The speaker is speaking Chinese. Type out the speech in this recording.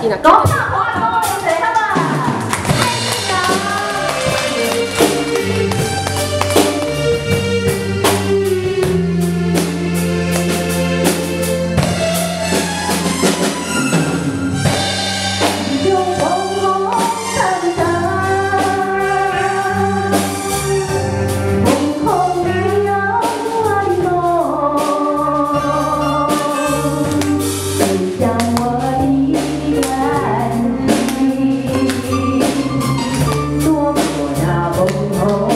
你那高。home.